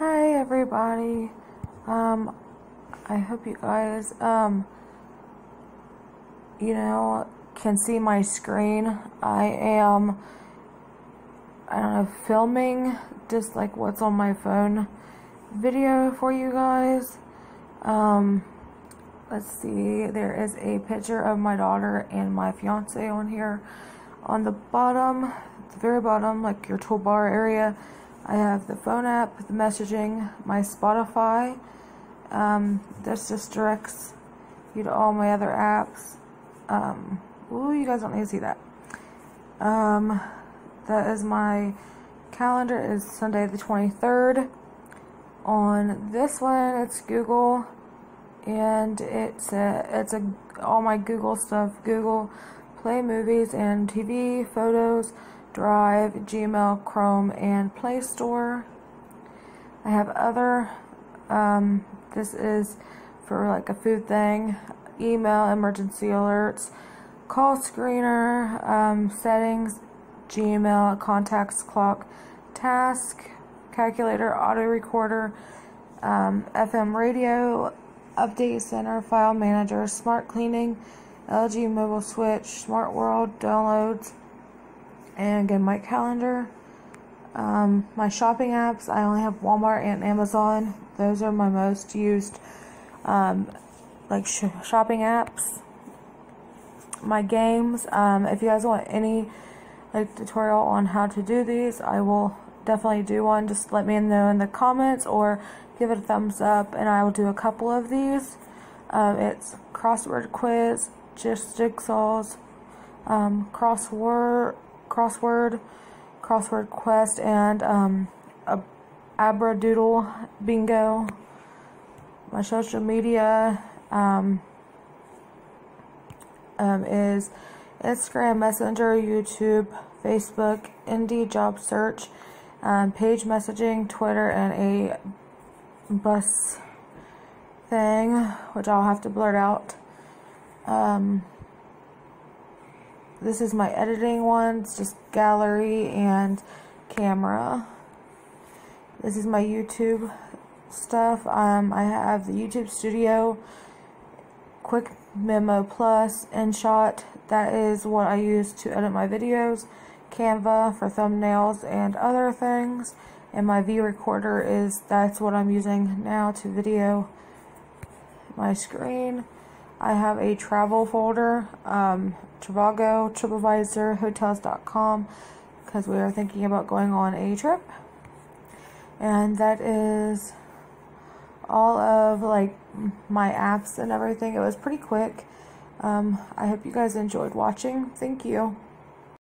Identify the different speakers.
Speaker 1: everybody. Um, I hope you guys, um, you know, can see my screen. I am, I don't know, filming just like what's on my phone video for you guys. Um, let's see, there is a picture of my daughter and my fiance on here. On the bottom, the very bottom, like your toolbar area, I have the phone app, the messaging, my Spotify. Um, this just directs you to all my other apps. Um, ooh, you guys don't need to see that. Um, that is my calendar is Sunday the 23rd. On this one, it's Google, and it's a, it's a all my Google stuff. Google Play Movies and TV, photos, Drive, Gmail, Chrome, and Play Store. I have other, um, this is for like a food thing, email, emergency alerts, call screener, um, settings, Gmail, contacts, clock, task, calculator, auto recorder, um, FM radio, update center, file manager, smart cleaning, LG mobile switch, smart world, downloads, and again my calendar. Um, my shopping apps, I only have Walmart and Amazon. Those are my most used um, like sh shopping apps. My games, um, if you guys want any like tutorial on how to do these, I will definitely do one. Just let me know in the comments or give it a thumbs up and I will do a couple of these. Um, it's crossword quiz, just jigsaws, um, crossword, crossword, crossword quest, and um, a abradoodle bingo. My social media um, um, is Instagram, Messenger, YouTube, Facebook, Indeed Job Search, um, page messaging, Twitter, and a bus thing, which I'll have to blurt out. Um, this is my editing one. It's just gallery and camera. This is my YouTube stuff. Um, I have the YouTube Studio, Quick Memo Plus, InShot. That is what I use to edit my videos. Canva for thumbnails and other things. And my V recorder is, that's what I'm using now to video my screen. I have a travel folder, um, Trivago, TripAdvisor, Hotels.com, because we are thinking about going on a trip. And that is all of like my apps and everything. It was pretty quick. Um, I hope you guys enjoyed watching. Thank you.